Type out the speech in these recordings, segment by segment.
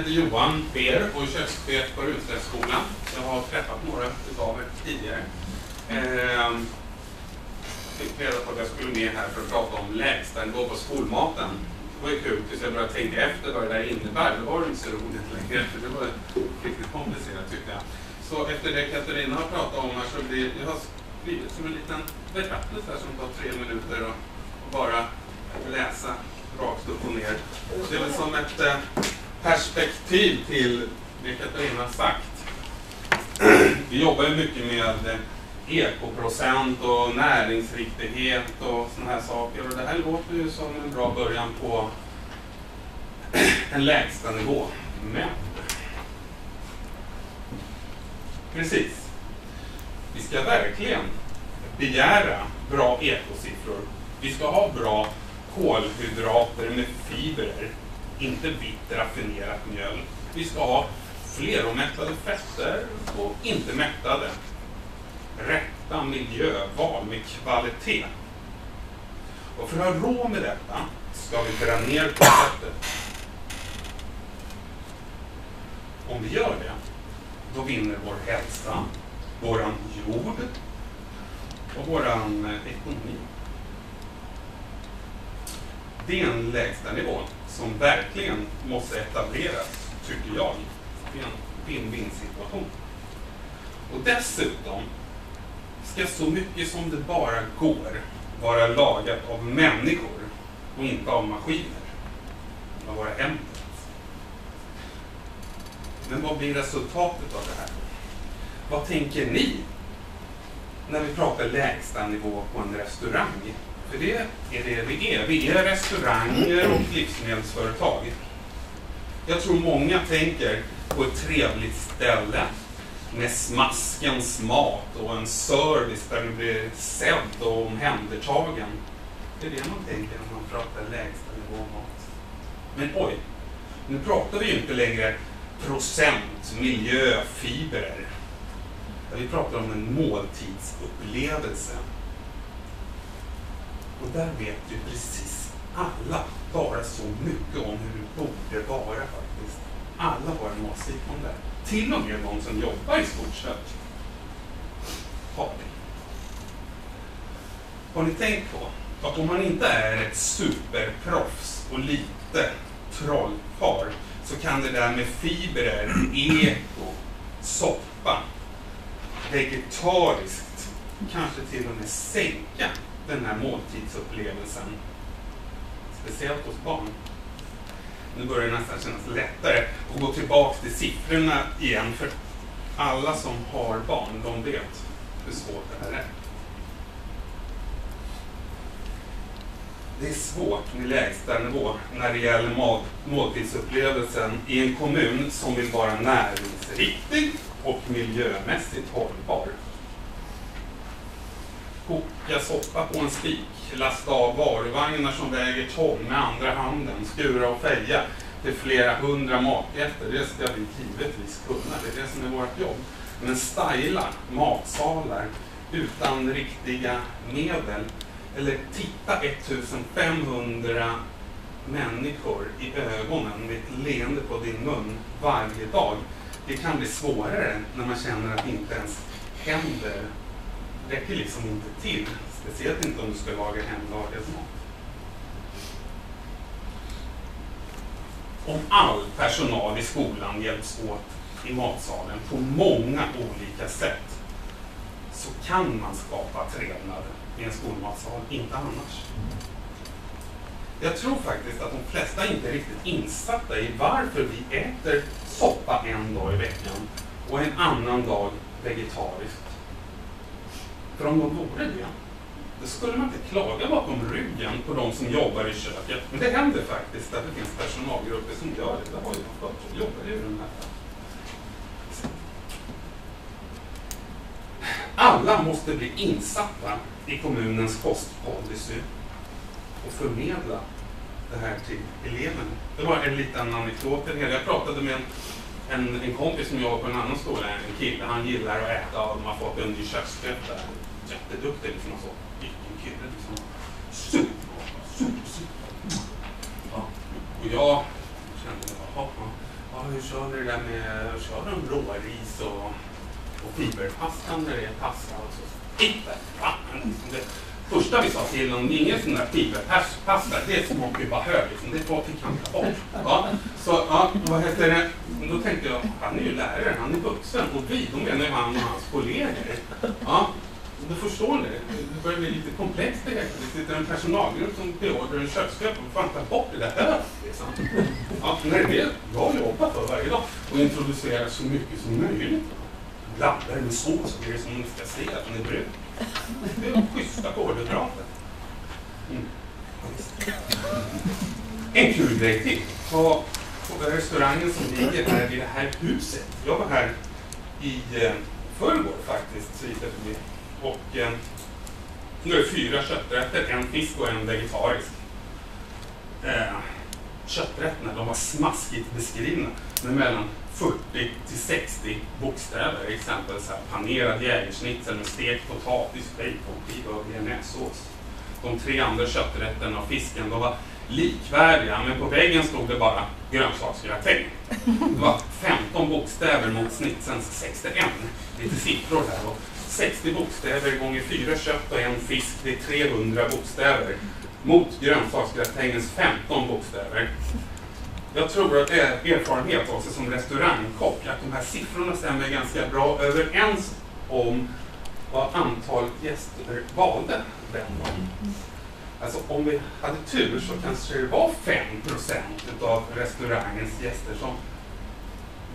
heter Johan Ber och är kökschef på Rutlättsskolan. Jag har träffat några utav er tidigare. Eh, fick reda på att jag skulle med här för att prata om lägstanivå på skolmaten. Det var ju kul tills jag började tänka efter vad det där innebär. Det var inte så roligt längre, för det var riktigt komplicerat tyckte jag. Så efter det Katarina har pratat om här så blir jag har skrivit som en liten betraktelse här som tar tre minuter och, och bara läsa rakt upp och ner. Det är väl som ett eh, perspektiv till det Katarina sagt. Vi jobbar ju mycket med ekoprocent och näringsriktighet och sådana här saker. Och det här låter ju som en bra början på en lägsta nivå. Men precis, vi ska verkligen begära bra ekosiffror. Vi ska ha bra kolhydrater med fibrer, inte vitt raffinerat mjöl. Vi ska ha fleromättade fetter och inte mättade rätta miljöval med kvalitet. Och för att ha råd med detta ska vi dra ner på fettet. Om vi gör det, då vinner vår hälsa, våran jord och våran ekonomi. Det är en lägsta nivån som verkligen måste etableras, tycker jag. Det är en win-win situation. Och dessutom ska så mycket som det bara går vara lagat av människor och inte av maskiner. Av våra händer. Men vad blir resultatet av det här? Vad tänker ni när vi pratar lägsta nivå på en restaurang? För det är det vi är. Vi är restauranger och livsmedelsföretag. Jag tror många tänker på ett trevligt ställe med smaskens mat och en service där du blir sedd och omhändertagen. Det är det man tänker när man pratar lägsta nivå mat. Men oj, nu pratar vi ju inte längre procent, miljö, fibrer. Vi pratar om en måltidsupplevelse. Och där vet ju precis alla bara så mycket om hur det borde vara faktiskt. Alla har en åsikt om det till och med de som jobbar i skolkök har det. Har ni tänkt på att om man inte är ett superproffs och lite trollkarl så kan det där med fibrer, eko, soppa, vegetariskt kanske till och med sänka den här måltidsupplevelsen. Speciellt hos barn. Nu börjar det nästan kännas lättare att gå tillbaka till siffrorna igen. För alla som har barn, de vet hur svårt det här är. Det är svårt med lägsta nivå när det gäller måltidsupplevelsen i en kommun som vill vara näringsriktig och miljömässigt hållbar hacka soppa på en spik lasta av varuvagnar som väger ton med andra handen, skura och feja till flera hundra maträtter. Det ska vi givetvis kunna, det är det som är vårt jobb. Men styla matsalar utan riktiga medel eller titta 1500 människor i ögonen med ett leende på din mun varje dag. Det kan bli svårare när man känner att det inte ens händer räcker liksom inte till Speciellt inte om du ska laga hemlagad mat. Om all personal i skolan hjälps åt i matsalen på många olika sätt så kan man skapa trevnad i en skolmatsal, inte annars. Jag tror faktiskt att de flesta inte är riktigt insatta i varför vi äter soppa en dag i veckan och en annan dag vegetariskt. För om de vore det då skulle man inte klaga bakom ryggen på de som jobbar i köket. Men det händer faktiskt att det finns personalgrupper som gör det. Det har jag förut, jobbar i den här. Alla måste bli insatta i kommunens kostpolicy och förmedla det här till eleverna. Det var en liten anekdot Jag pratade med en, en, en kompis som jobbar på en annan skola, en kille. Han gillar att äta och de har fått en ny kökschef där. Jätteduktig liksom alltså, och så kille liksom. Super, super, super. Ja. Och jag kände, jaha, ja, hur kör ni det där med, kör de råris och, och fiberpasta när det är pasta? Och så, fiber. Liksom det, första vi sa till honom, ingen sån där fiberpasta, det smakar ju bara hög, liksom. det var fick han ta bort. Ja, så, ja, vad heter det? Då tänkte jag, han är ju lärare, han är vuxen och vi, då menar ju han och hans kollegor. Ja, då förstår ni, det börjar bli lite komplext det hela. Det sitter en personalgrupp som beordrar en köksgrupp och fan ta bort det där. Liksom. Ja, det jag jobbar för varje dag och introducerar så mycket som möjligt. Blandar med sås så blir det som ni ska se att den är brun. Det är schyssta kolhydrater. Mm. En kul grej till. På, på restaurangen som ligger här i det här huset. Jag var här i eh, förrgår faktiskt, så gick jag förbi. Och eh, nu är det fyra kötträtter, en fisk och en vegetarisk. Eh, kötträtterna, de var smaskigt beskrivna med mellan 40 till 60 bokstäver. Exempel så här, panerad jägersnitzel med stekt potatis, baconskiva och bearnaisesås. De tre andra kötträtterna och fisken de var likvärdiga, men på väggen stod det bara grönsaksgratäng. Det var 15 bokstäver mot snitsens 61. Lite siffror här. Och 60 bokstäver gånger 4 kött och en fisk, det är 300 bokstäver. Mot grönsaksgratängens 15 bokstäver. Jag tror att det är erfarenhet också som restaurangkock, att de här siffrorna stämmer ganska bra överens om vad antal gäster valde den dagen. Alltså om vi hade tur så kanske det var 5% av restaurangens gäster som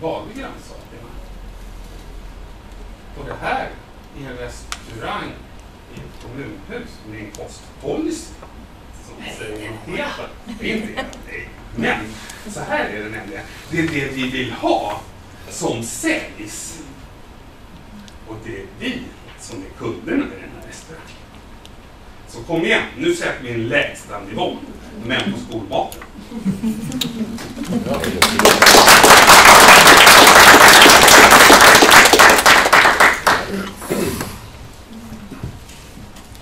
valde grönsakerna. Och det här är en restaurang i ett kommunhus med en kostpolicy som säger något helt annat. Det är inte det. Men så här är det nämligen. Det är det vi vill ha som säljs. Och det är vi som är kunderna i den här restaurangen. Så kom igen, nu sätter vi en lägsta nivå, men på skolmaten.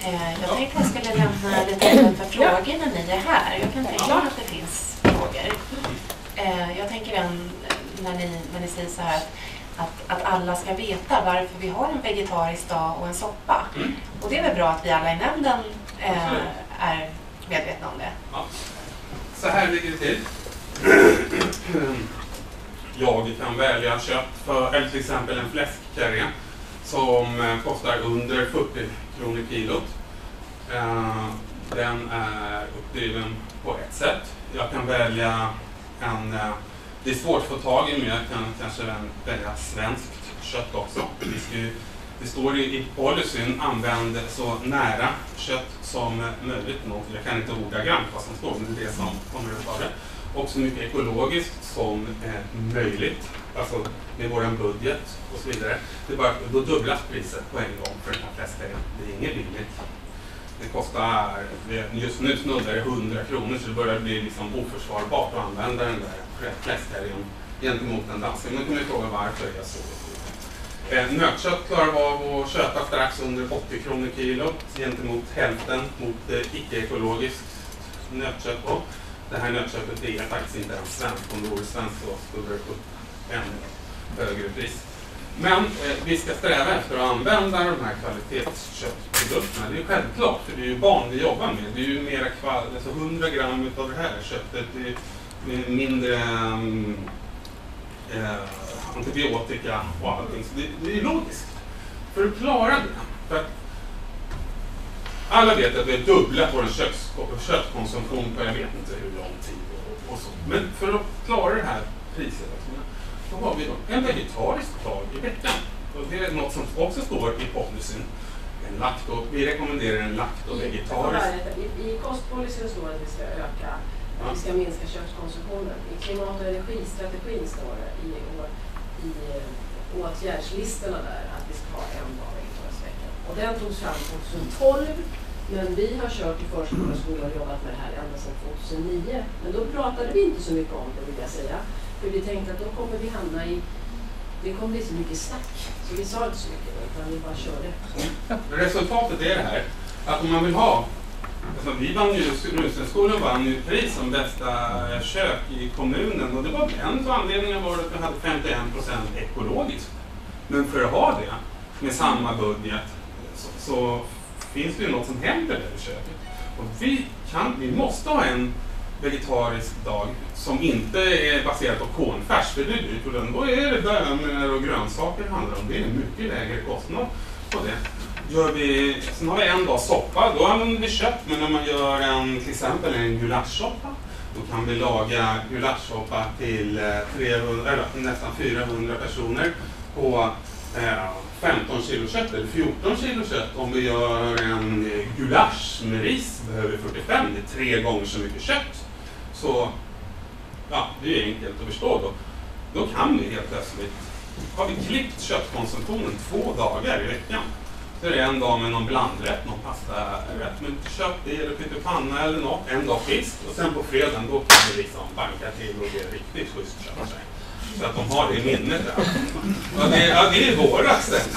Eh, jag tänkte jag skulle lämna lite öppet för frågor när ni är här. Jag kan tänka mig att det finns frågor. Eh, jag tänker en, när, ni, när ni säger så här att, att alla ska veta varför vi har en vegetarisk dag och en soppa. Och det är väl bra att vi alla i nämnden eh, är medvetna om det. Ja. Så här ligger det till. Jag kan välja kött för, eller till exempel en fläskkarré som eh, kostar under 40 kronor kilot. Eh, den är uppdriven på ett sätt. Jag kan välja en, eh, det är svårt att få tag i men jag kan kanske välja svenskt kött också. Vi ska det står i, i policyn använd så nära kött som möjligt. Något, jag kan inte ordagrant vad som står men det är det som kommer ut av det. Och så mycket ekologiskt som eh, möjligt. Alltså med vår budget och så vidare. Det är bara, då dubblas priset på en gång för den här fläskkarrén. Det är inget billigt. Det kostar, just nu snuddar det 100 kronor så det börjar bli liksom oförsvarbart att använda den där fläskkarrén gentemot den danska. Men då kan man ju fråga varför det är så. Eh, Nötkött klarar vi av att köpa strax under 80 kronor kilo gentemot hälften mot eh, icke-ekologiskt nötkött. Då. Det här nötköttet är faktiskt inte ens svenskt. Om det vore svenskt så skulle det upp ännu högre pris. Men eh, vi ska sträva efter att använda de här kvalitetsköttprodukterna. Det är självklart, för det är ju barn vi jobbar med. Det är ju mera kval alltså 100 gram av det här köttet. Det är mindre mm, eh, antibiotika och allting. Så det, det är logiskt. För att klara det. För alla vet att vi har dubblat vår köttkonsumtion på jag vet inte hur lång tid. Och, och så. Men för att klara det här priset alltså, då har vi då en vegetarisk dag i veckan. Och det är något som också står i policyn. En lakto, vi rekommenderar en lakto-vegetarisk. I, I kostpolicyn står det att vi ska öka, ja. vi ska minska köttkonsumtionen. I klimat och energistrategin står det i, år- i eh, åtgärdslistorna där att vi ska ha en dag vegetarisk vecka. Och den togs fram 2012, men vi har kört i förskola och skola och jobbat med det här ända sedan 2009. Men då pratade vi inte så mycket om det vill jag säga. För vi tänkte att då kommer vi hamna i, det kommer bli så mycket snack. Så vi sa inte så mycket utan vi bara körde. Resultatet är det här att om man vill ha Alltså, vi vann ju, Rusenskolan vann ju pris som bästa kök i kommunen och det var en av anledningarna var att vi hade 51 procent ekologiskt. Men för att ha det med samma budget så, så finns det ju något som händer där i köket. Och vi, kan, vi måste ha en vegetarisk dag som inte är baserad på kornfärs, för det är dyrt. Utan då är det bönor och grönsaker det handlar om. Det är en mycket lägre kostnad på det. Gör vi, sen har vi en dag soppa, då använder vi kött. Men när man gör en, till exempel en gulaschsoppa, då kan vi laga gulaschsoppa till eh, 300, eller nästan 400 personer på eh, 15 kilo kött eller 14 kilo kött. Om vi gör en eh, gulasch med ris behöver vi 45, det är tre gånger så mycket kött. Så ja, det är enkelt att förstå då. Då kan vi helt plötsligt, har vi klippt köttkonsumtionen två dagar i veckan så är det en dag med någon blandrätt, någon pastarätt med kött i eller pyttipanna eller något. En dag fisk och sen på fredagen då kan vi liksom banka till och det är riktigt schysst kött. Så att de har det i minnet. Ja, det, ja, det är våra sätt.